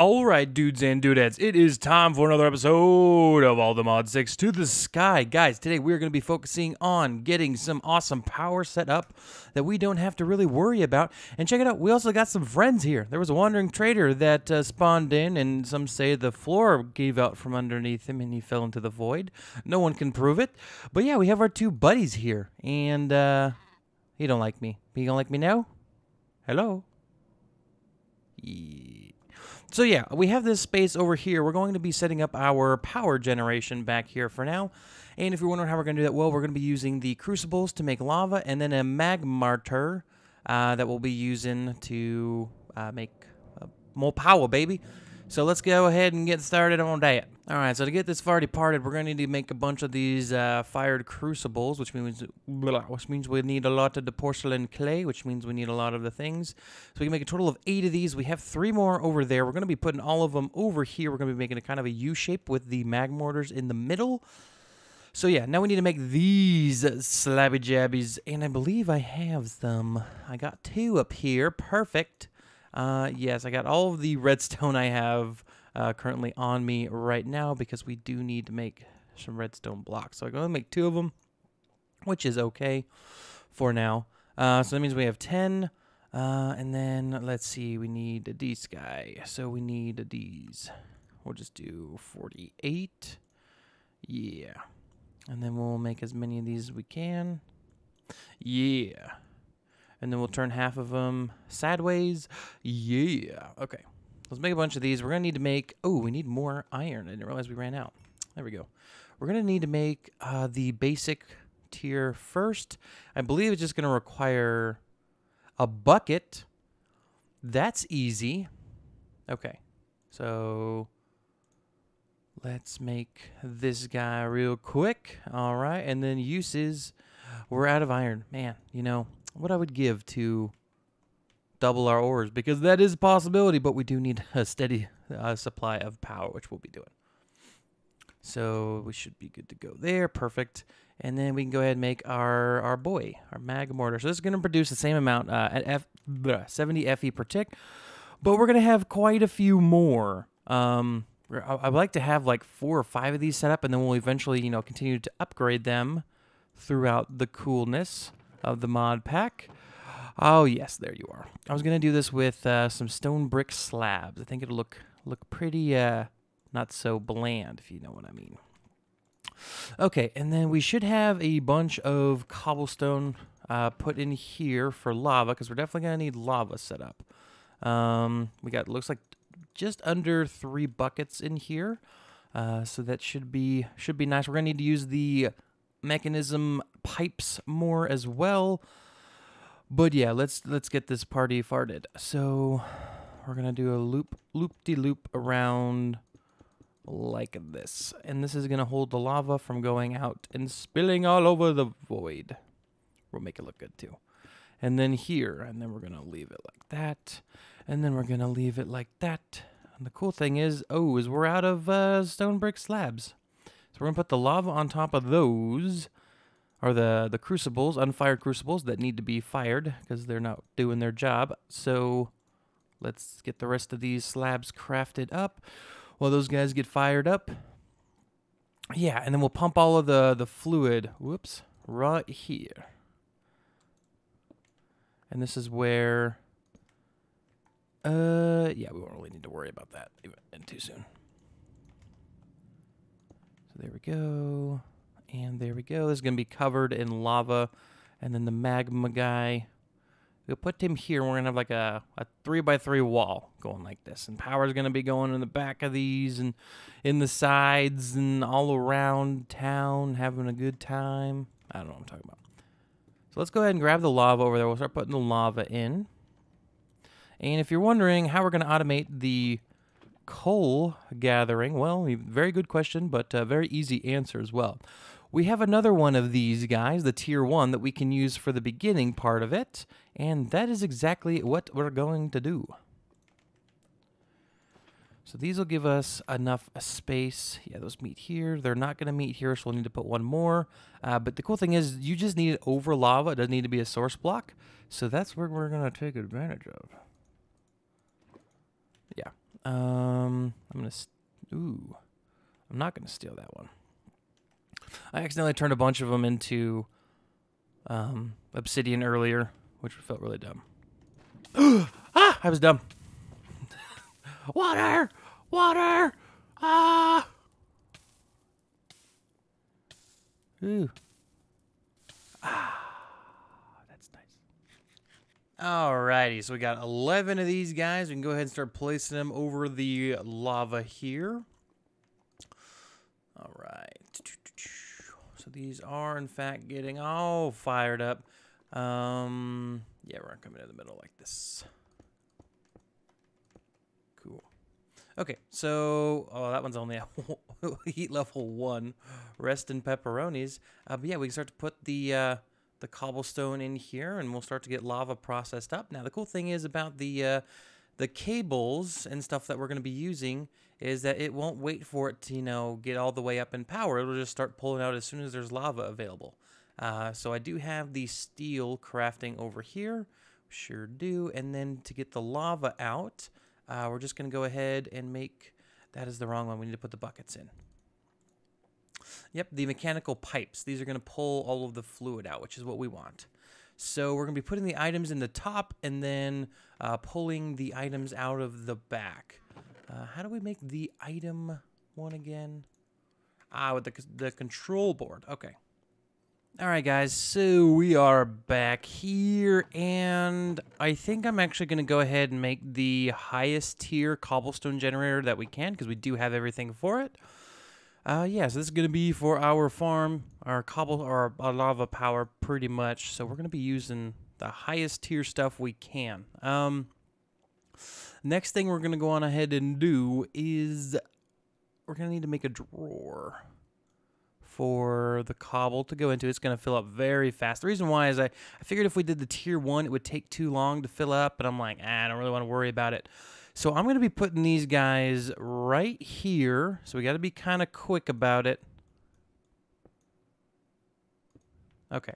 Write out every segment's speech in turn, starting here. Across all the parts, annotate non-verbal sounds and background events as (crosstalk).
All right, dudes and dudettes, it is time for another episode of All the Mod 6 to the Sky. Guys, today we're going to be focusing on getting some awesome power set up that we don't have to really worry about. And check it out, we also got some friends here. There was a wandering trader that uh, spawned in, and some say the floor gave out from underneath him and he fell into the void. No one can prove it. But yeah, we have our two buddies here, and uh, he don't like me. He don't like me now? Hello? Yeah. So yeah, we have this space over here. We're going to be setting up our power generation back here for now. And if you're wondering how we're going to do that, well, we're going to be using the crucibles to make lava and then a magmator uh, that we'll be using to uh, make uh, more power, baby. So let's go ahead and get started on that. All right, so to get this far departed, we're going to need to make a bunch of these uh, fired crucibles, which means blah, which means we need a lot of the porcelain clay, which means we need a lot of the things. So we can make a total of eight of these. We have three more over there. We're going to be putting all of them over here. We're going to be making a kind of a U shape with the magmators in the middle. So yeah, now we need to make these slabby jabbies, and I believe I have them. I got two up here. Perfect. Uh, yes, I got all of the redstone I have uh, currently on me right now because we do need to make some redstone blocks. So I'm going to make two of them, which is okay for now. Uh, so that means we have 10. Uh, and then let's see, we need a D sky. So we need D's. We'll just do 48. Yeah. And then we'll make as many of these as we can. Yeah and then we'll turn half of them sideways. Yeah. Okay. Let's make a bunch of these. We're going to need to make... Oh, we need more iron. I didn't realize we ran out. There we go. We're going to need to make uh, the basic tier first. I believe it's just going to require a bucket. That's easy. Okay. So let's make this guy real quick. All right. And then uses. We're out of iron. Man, you know, what I would give to double our ores because that is a possibility, but we do need (laughs) a steady uh, supply of power, which we'll be doing. So we should be good to go there. Perfect. And then we can go ahead and make our, our boy, our magmator. So this is going to produce the same amount uh, at F, bleh, 70 FE per tick, but we're going to have quite a few more. Um, I would like to have like four or five of these set up, and then we'll eventually, you know, continue to upgrade them throughout the coolness of the mod pack. Oh yes, there you are. I was gonna do this with uh, some stone brick slabs. I think it'll look look pretty uh, not so bland, if you know what I mean. Okay, and then we should have a bunch of cobblestone uh, put in here for lava because we're definitely gonna need lava set up. Um, we got looks like just under three buckets in here, uh, so that should be should be nice. We're gonna need to use the Mekanism pipes more as well. But yeah, let's let's get this party farted. So we're gonna do a loop loop de loop around like this. And this is gonna hold the lava from going out and spilling all over the void. We'll make it look good too. And then here, and then we're gonna leave it like that. And then we're gonna leave it like that. And the cool thing is, oh, is we're out of uh, stone brick slabs. So we're to put the lava on top of those, are the, the crucibles, unfired crucibles that need to be fired because they're not doing their job. So let's get the rest of these slabs crafted up while those guys get fired up. Yeah, and then we'll pump all of the, the fluid, whoops, right here. And this is where, uh, yeah, we won't really need to worry about that even too soon. So there we go. And there we go. This is going to be covered in lava. And then the magma guy. We'll put him here. We're going to have like a, a 3 by 3 wall going like this. And power is going to be going in the back of these and in the sides and all around town, having a good time. I don't know what I'm talking about. So let's go ahead and grab the lava over there. We'll start putting the lava in. And if you're wondering how we're going to automate the coal gathering? Well, very good question, but uh, very easy answer as well. We have another one of these guys, the tier one, that we can use for the beginning part of it, and that is exactly what we're going to do. So these will give us enough space. Yeah, those meet here. They're not going to meet here, so we'll need to put one more. Uh, but the cool thing is you just need it over lava. It doesn't need to be a source block. So that's where we're going to take advantage of. Yeah. Um, I'm gonna. Ooh, I'm not gonna steal that one. I accidentally turned a bunch of them into um, obsidian earlier, which felt really dumb. (gasps) ah, I was dumb. (laughs) water, water, ah. Ooh. Ah, that's nice. Alrighty, so we got 11 of these guys. We can go ahead and start placing them over the lava here. All right. These are, in fact, getting all fired up. Um, yeah, we're going to in the middle like this. Cool. Okay, so, oh, that one's only a (laughs) heat level one. Rest in pepperonis. Uh, but yeah, we can start to put the, uh, the cobblestone in here, and we'll start to get lava processed up. Now, the cool thing is about the, uh, the cables and stuff that we're going to be using is that it won't wait for it to, you know, get all the way up in power. It'll just start pulling out as soon as there's lava available. Uh, so I do have the steel crafting over here. Sure do. And then to get the lava out, uh, we're just going to go ahead and make... That is the wrong one. We need to put the buckets in. Yep, the mechanical pipes. These are going to pull all of the fluid out, which is what we want. So we're going to be putting the items in the top and then uh, pulling the items out of the back. Uh, how do we make the item one again? Ah, with the, the control board. Okay. All right, guys. So we are back here, and I think I'm actually going to go ahead and make the highest tier cobblestone generator that we can because we do have everything for it. Uh, yeah, so this is going to be for our farm, our cobble, or our lava power pretty much. So we're going to be using the highest tier stuff we can. Um, next thing we're going to go on ahead and do is we're going to need to make a drawer for the cobble to go into. It's going to fill up very fast. The reason why is I, I figured if we did the tier one, it would take too long to fill up, but I'm like, ah, I don't really want to worry about it. So I'm going to be putting these guys right here. So we got to be kind of quick about it. Okay.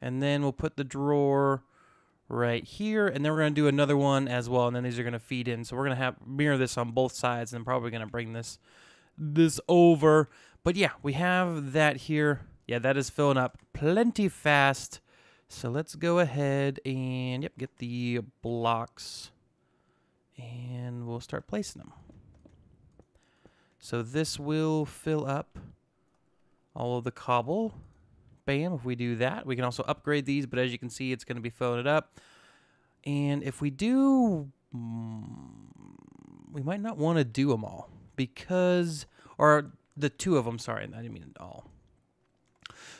And then we'll put the drawer right here. And then we're going to do another one as well. And then these are going to feed in. So we're going to have mirror this on both sides. And I'm probably going to bring this this over. But yeah, we have that here. Yeah, that is filling up plenty fast. So let's go ahead and yep, get the blocks and we'll start placing them. So this will fill up all of the cobble. Bam, if we do that. We can also upgrade these, but as you can see, it's going to be filling it up. And if we do, mm, we might not want to do them all because, or the two of them, sorry, I didn't mean all.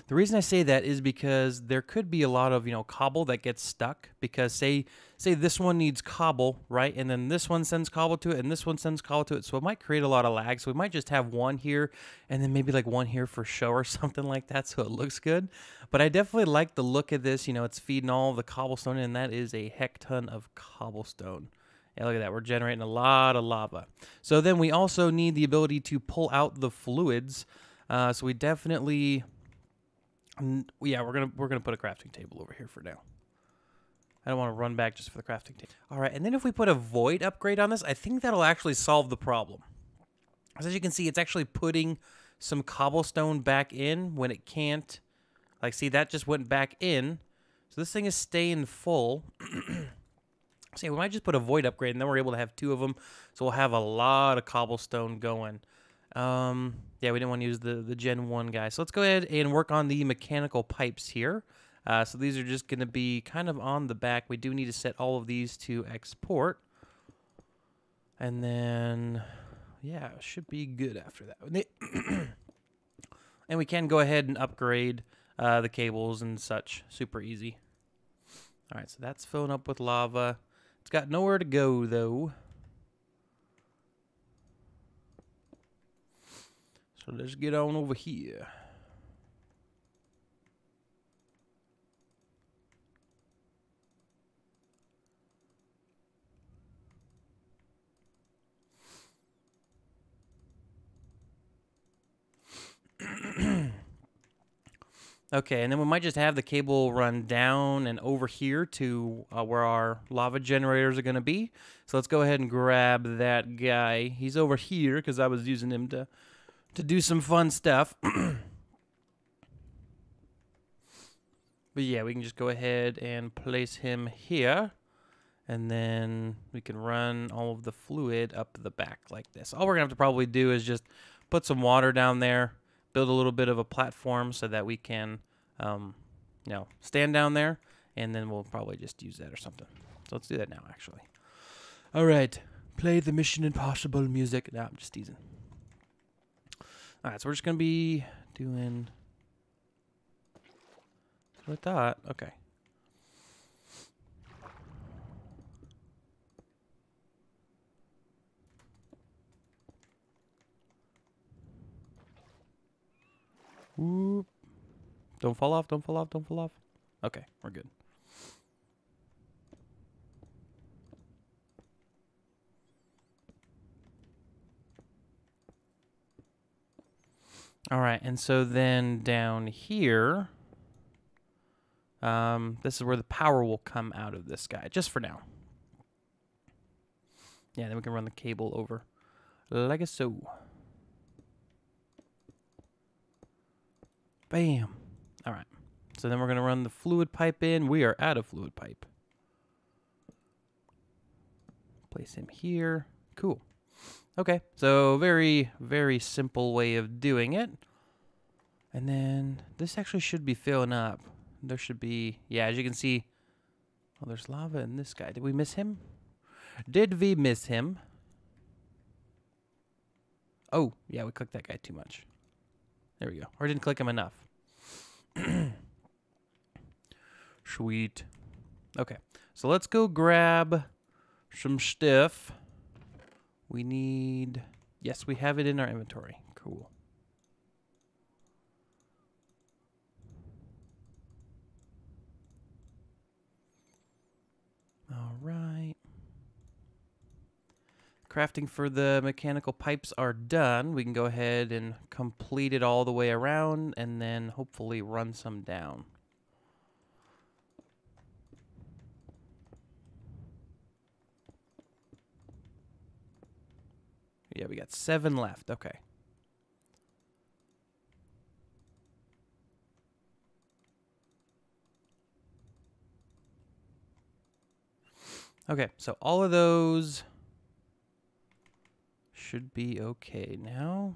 The reason I say that is because there could be a lot of, you know, cobble that gets stuck because say say this one needs cobble, right? And then this one sends cobble to it and this one sends cobble to it. So it might create a lot of lag. So we might just have one here and then maybe like one here for show or (laughs) something like that so it looks good. But I definitely like the look of this. You know, it's feeding all the cobblestone and that is a heck ton of cobblestone. Yeah, look at that. We're generating a lot of lava. So then we also need the ability to pull out the fluids. Uh, so we definitely yeah, we're gonna we're gonna put a crafting table over here for now. I don't want to run back just for the crafting table. All right, and then if we put a void upgrade on this, I think that'll actually solve the problem. As you can see, it's actually putting some cobblestone back in when it can't. Like, see, that just went back in. So this thing is staying full. (clears throat) see, we might just put a void upgrade, and then we're able to have two of them. So we'll have a lot of cobblestone going. Um, yeah, we didn't want to use the, the Gen 1 guy. So let's go ahead and work on the mechanical pipes here. Uh, so these are just going to be kind of on the back. We do need to set all of these to export. And then, yeah, should be good after that. (coughs) and we can go ahead and upgrade uh, the cables and such. Super easy. All right, so that's filling up with lava. It's got nowhere to go, though. So let's get on over here. (clears throat) Okay, and then we might just have the cable run down and over here to uh, where our lava generators are going to be. So let's go ahead and grab that guy. He's over here because I was using him to to do some fun stuff. (clears throat) but yeah, we can just go ahead and place him here. And then we can run all of the fluid up the back like this. All we're going to have to probably do is just put some water down there, build a little bit of a platform so that we can, um, you know, stand down there. And then we'll probably just use that or something. So let's do that now, actually. All right. Play the Mission Impossible music. No, I'm just teasing. All right, so we're just going to be doing... I thought. Okay. Whoop. Don't fall off, don't fall off, don't fall off. Okay, we're good. All right, and so then down here, um, this is where the power will come out of this guy, just for now. Yeah, then we can run the cable over like so. Bam. All right. So then we're going to run the fluid pipe in. We are out of fluid pipe. Place him here. Cool. Okay, so very, very simple way of doing it. And then this actually should be filling up. There should be, yeah, as you can see, oh, there's lava in this guy. Did we miss him? Did we miss him? Oh, yeah, we clicked that guy too much. There we go. Or didn't click him enough. (coughs) Sweet. Okay, so let's go grab some stuff. We need... Yes, we have it in our inventory. Cool. All right. Crafting for the mechanical pipes are done. We can go ahead and complete it all the way around and then hopefully run some down. Yeah, we got seven left. Okay. Okay, so all of those should be okay now.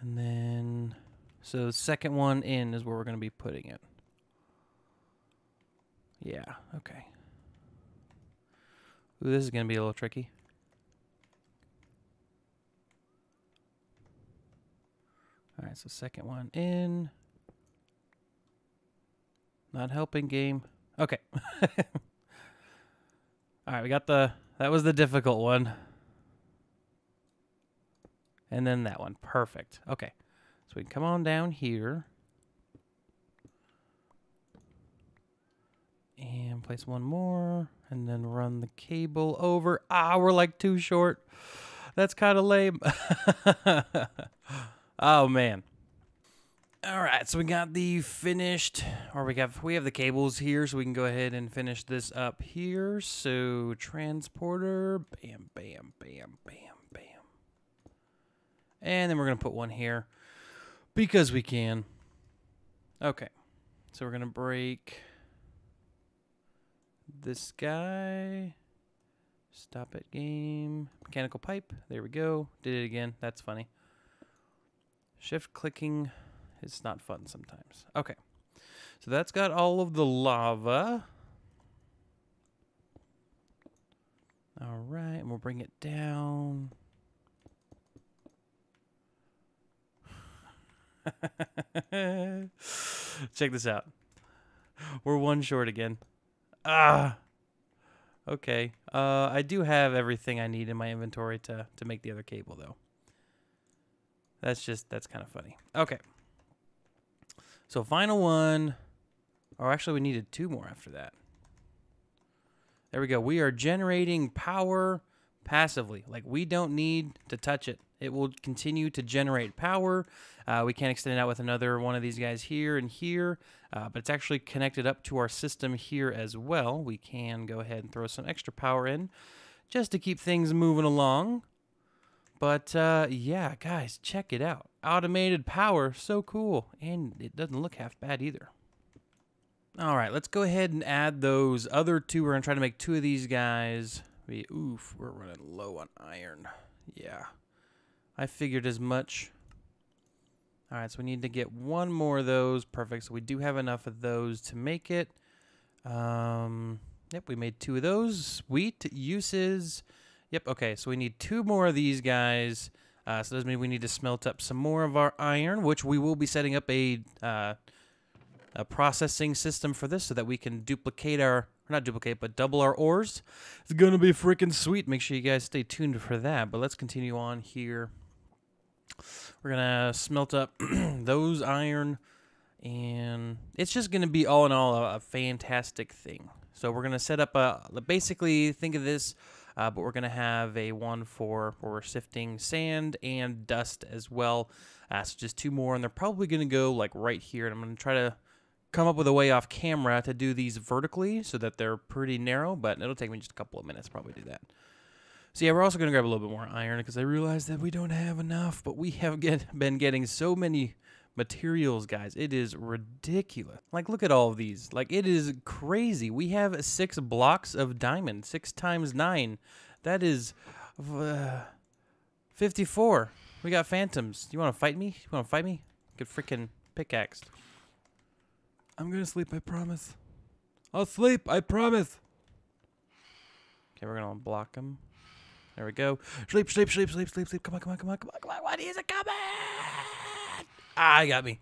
And then, so the second one in is where we're going to be putting it. Yeah, okay. Ooh, this is going to be a little tricky. All right, so second one in. Not helping game. Okay. (laughs) All right, we got the, that was the difficult one. And then that one. Perfect. Okay. So we can come on down here. And place one more. And then run the cable over. Ah, we're like too short. That's kind of lame. (laughs) oh, man. All right, so we got the finished, or we have we have the cables here, so we can go ahead and finish this up here. So transporter, bam, bam, bam, bam, bam, and then we're gonna put one here because we can. Okay, so we're gonna break this guy. Stop it, game. Mechanical pipe. There we go. Did it again. That's funny. Shift clicking it's not fun sometimes. Okay. So that's got all of the lava. All right, and we'll bring it down. (laughs) Check this out. We're one short again. Ah. Okay. Uh, I do have everything I need in my inventory to to make the other cable though. That's just that's kind of funny. Okay. So final one. Or actually, we needed two more after that. There we go. We are generating power passively. Like we don't need to touch it It will continue to generate power. Uh, we can extend it out with another one of these guys here and here, uh, but it's actually connected up to our system here as well. We can go ahead and throw some extra power in just to keep things moving along. But uh, yeah, guys, check it out. Automated power, so cool. And it doesn't look half bad either. All right, let's go ahead and add those other two. We're going to try to make two of these guys. Oof, we're running low on iron. Yeah, I figured as much. All right, so we need to get one more of those. Perfect. So we do have enough of those to make it. Um, yep, we made two of those. Sweet uses. Yep, okay, so we need two more of these guys. Uh, so does mean we need to smelt up some more of our iron, which we will be setting up a uh, a processing system for this so that we can duplicate our, not duplicate, but double our ores. It's going to be freaking sweet. Make sure you guys stay tuned for that. But let's continue on here. We're going to smelt up (clears throat) those iron, and it's just going to be all in all a, a fantastic thing. So we're going to set up a, basically think of this, uh, but we're going to have a one for for sifting sand and dust as well. Uh, so just two more, and they're probably going to go like right here. And I'm going to try to come up with a way off camera to do these vertically so that they're pretty narrow, but it'll take me just a couple of minutes probably do that. So yeah, we're also going to grab a little bit more iron because I realized that we don't have enough, but we have get, been getting so many materials, guys. It is ridiculous. Like, look at all of these. Like, it is crazy. We have six blocks of diamond, six times nine. That is uh, 54. We got phantoms. You want to fight me? You want to fight me? Get freaking pickaxed. I'm gonna sleep, I promise. I'll sleep, I promise. Okay, we're gonna block him. There we go. Sleep, sleep, sleep, sleep, sleep, sleep. Come on, come on, come on, come on, come on. What is it coming? Ah, he got me.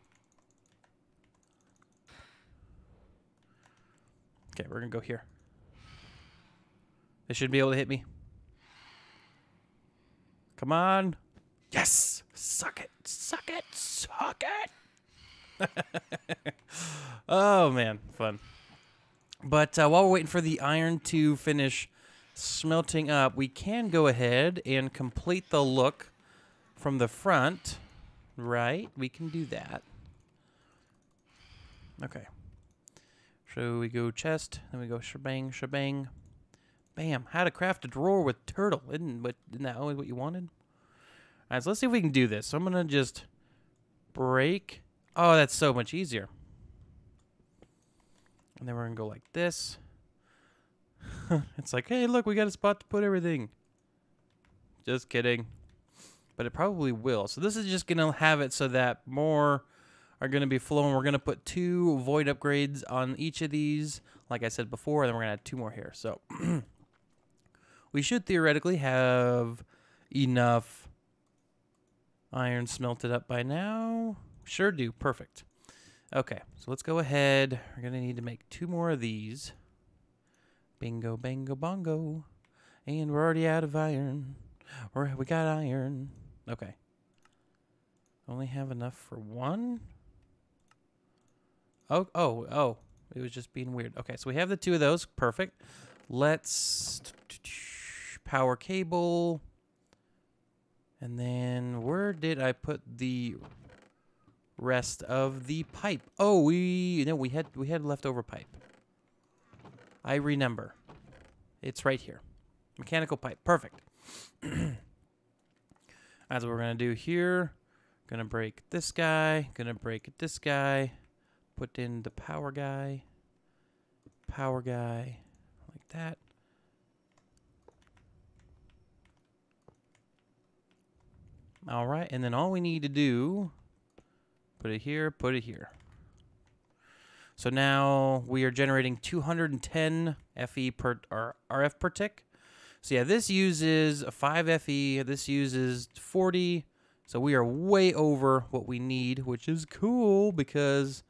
Okay, we're gonna go here. They should be able to hit me. Come on. Yes! Suck it! Suck it! Suck it! (laughs) oh man, fun. But uh, while we're waiting for the iron to finish smelting up, we can go ahead and complete the look from the front. Right? We can do that. Okay. So we go chest, then we go shebang, shebang. Bam. How to craft a drawer with turtle. Isn't, but, isn't that always what you wanted? All right, so let's see if we can do this. So I'm going to just break Oh, that's so much easier. And then we're going to go like this. (laughs) it's like, hey, look, we got a spot to put everything. Just kidding. But it probably will. So this is just going to have it so that more are going to be flowing. We're going to put two void upgrades on each of these, like I said before, and then we're going to add two more here. So (clears throat) we should theoretically have enough iron smelted up by now. Sure do. Perfect. Okay, so let's go ahead. We're going to need to make two more of these. Bingo, bango, bongo. And we're already out of iron. Or we got iron. Okay. Only have enough for one? Oh, oh, oh. It was just being weird. Okay, so we have the two of those. Perfect. Let's power cable. And then where did I put the rest of the pipe. Oh, we no, we had we had leftover pipe. I remember. It's right here. Mechanical pipe. Perfect. (clears throat) That's what we're gonna do here. Gonna break this guy. Gonna break this guy. Put in the power guy. Power guy. Like that. All right, and then all we need to do Put it here, put it here. So now we are generating 210 FE per or RF per tick. So yeah, this uses 5 FE, this uses 40. So we are way over what we need, which is cool because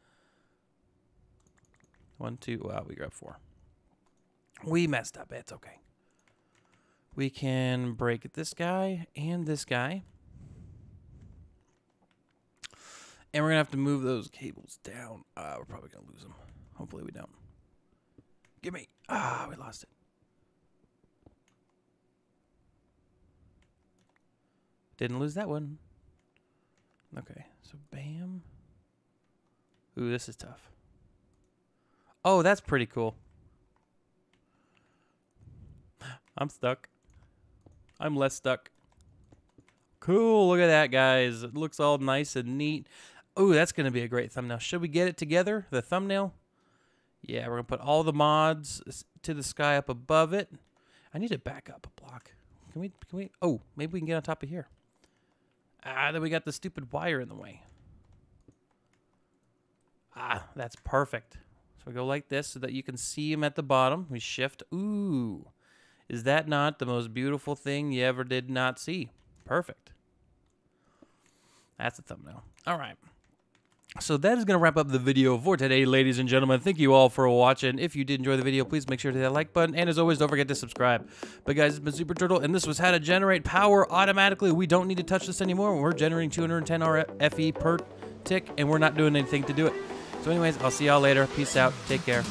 one, two, wow, we grabbed four. We messed up. It's okay. We can break this guy and this guy. And we're going to have to move those cables down. Uh, we're probably going to lose them. Hopefully we don't. Give me. Ah, we lost it. Didn't lose that one. Okay, so bam. Ooh, this is tough. Oh, that's pretty cool. (gasps) I'm stuck. I'm less stuck. Cool, look at that, guys. It looks all nice and neat. Ooh, that's going to be a great thumbnail. Should we get it together, the thumbnail? Yeah, we're going to put all the mods to the sky up above it. I need to back up a block. Can we, can we, oh, maybe we can get on top of here. Ah, then we got the stupid wire in the way. Ah, that's perfect. So we go like this so that you can see him at the bottom. We shift. Ooh. Is that not the most beautiful thing you ever did not see? Perfect. That's the thumbnail. All right. So that is going to wrap up the video for today, ladies and gentlemen. Thank you all for watching. If you did enjoy the video, please make sure to hit that like button. And as always, don't forget to subscribe. But guys, it's been Super Turtle, and this was how to generate power automatically. We don't need to touch this anymore. We're generating 210 RFE per tick, and we're not doing anything to do it. So anyways, I'll see y'all later. Peace out. Take care.